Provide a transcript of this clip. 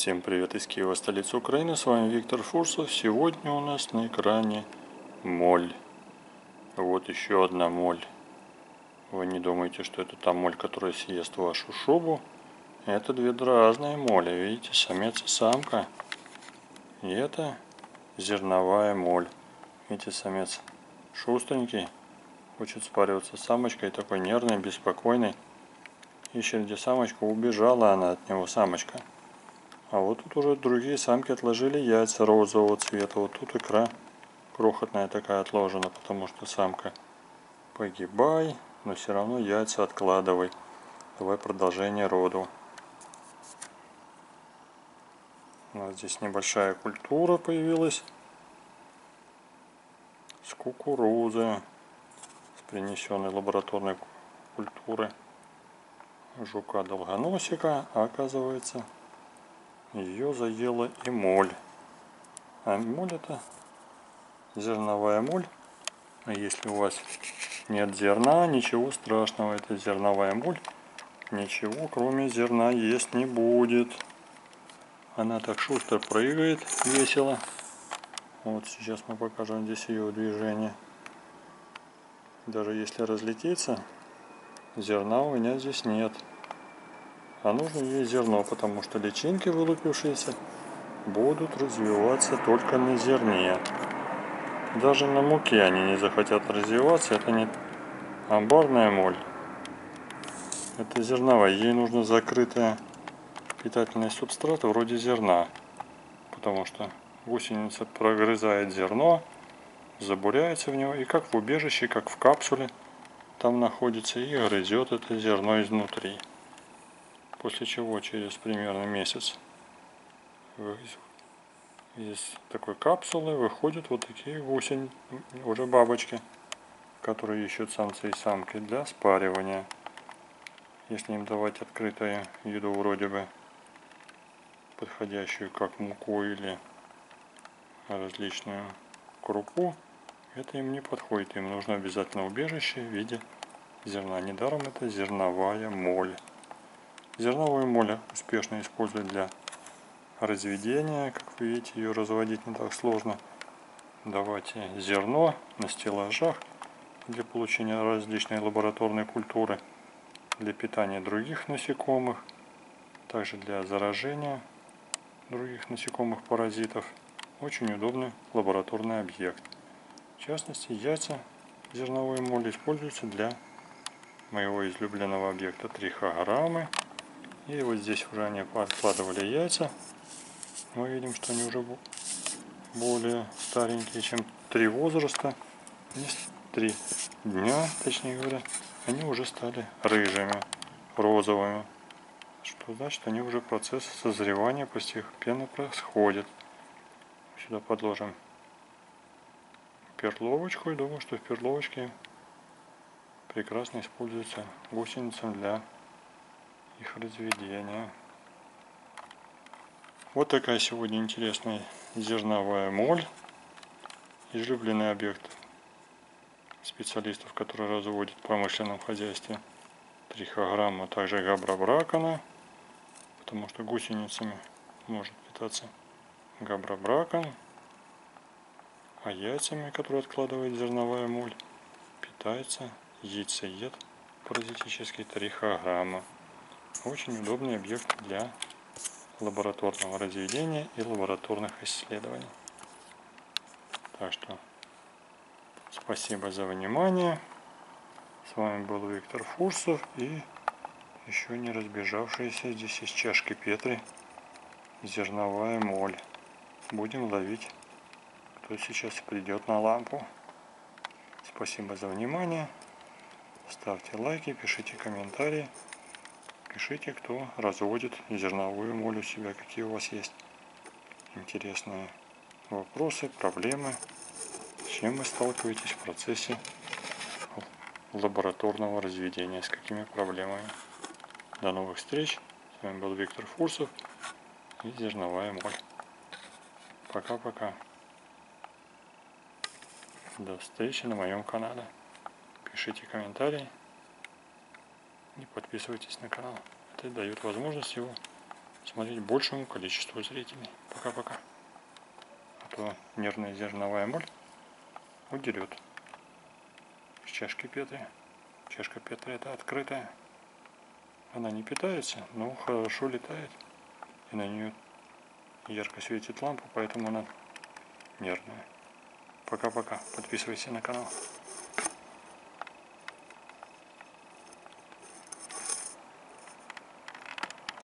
Всем привет из Киева, столицы Украины. С вами Виктор Фурсов. Сегодня у нас на экране моль. Вот еще одна моль. Вы не думаете, что это та моль, которая съест вашу шубу? Это две разные моли. Видите, самец и самка. И это зерновая моль. Видите, самец шустренький. Хочет спариваться с самочкой. Такой нервный, беспокойный. Ищет, где самочка. Убежала она от него, самочка. А вот тут уже другие самки отложили яйца розового цвета. Вот тут икра крохотная такая отложена, потому что самка погибай, но все равно яйца откладывай. Давай продолжение роду. У нас здесь небольшая культура появилась с кукурузы, с принесенной лабораторной культуры жука долгоносика, а оказывается ее заела и моль. А моль это зерновая моль. А если у вас нет зерна, ничего страшного, это зерновая моль. Ничего кроме зерна есть не будет. Она так шустро прыгает, весело. Вот сейчас мы покажем здесь ее движение. Даже если разлетится, зерна у меня здесь нет а нужно ей зерно, потому что личинки, вылупившиеся, будут развиваться только на зерне. Даже на муке они не захотят развиваться, это не амбарная моль. Это зерновая, ей нужно закрытая питательный субстрат вроде зерна, потому что гусеница прогрызает зерно, забуряется в него и как в убежище, как в капсуле там находится и грызет это зерно изнутри. После чего через примерно месяц из такой капсулы выходят вот такие гусень, уже бабочки, которые ищут самцы и самки для спаривания. Если им давать открытую еду вроде бы подходящую как муку или различную крупу, это им не подходит. Им нужно обязательно убежище в виде зерна. Недаром это зерновая моль. Зерновую моль успешно используют для разведения. Как вы видите, ее разводить не так сложно. Давайте зерно на стеллажах для получения различной лабораторной культуры, для питания других насекомых, также для заражения других насекомых паразитов. Очень удобный лабораторный объект. В частности, яйца зерновой моли используются для моего излюбленного объекта трихограммы. И вот здесь уже они откладывали яйца. Мы видим, что они уже более старенькие, чем три возраста. Три дня, точнее говоря, они уже стали рыжими, розовыми. Что значит, они уже процесс созревания постепенно происходит. Сюда подложим перловочку и думаю, что в перловочке прекрасно используется гусеницам для их разведения. Вот такая сегодня интересная зерновая моль. Излюбленный объект специалистов, которые разводят в промышленном хозяйстве трихограмма, также габробракона, потому что гусеницами может питаться габробракон, а яйцами, которые откладывает зерновая моль, питается яйцеед паразитический трихограмма. Очень удобный объект для лабораторного разведения и лабораторных исследований. Так что спасибо за внимание. С вами был Виктор Фурсов и еще не разбежавшаяся здесь из чашки Петри зерновая моль. Будем ловить, кто сейчас придет на лампу. Спасибо за внимание. Ставьте лайки, пишите комментарии. Пишите, кто разводит зерновую моль у себя, какие у вас есть интересные вопросы, проблемы, с чем вы сталкиваетесь в процессе лабораторного разведения, с какими проблемами. До новых встреч. С вами был Виктор Фурсов и зерновая моль. Пока-пока. До встречи на моем канале. Пишите комментарии и подписывайтесь на канал. Это дает возможность его смотреть большему количеству зрителей. Пока-пока. А то нервная зерновая моль удерет. С чашки Петри. Чашка Петри это открытая. Она не питается, но хорошо летает. И на нее ярко светит лампа, поэтому она нервная. Пока-пока. Подписывайся на канал.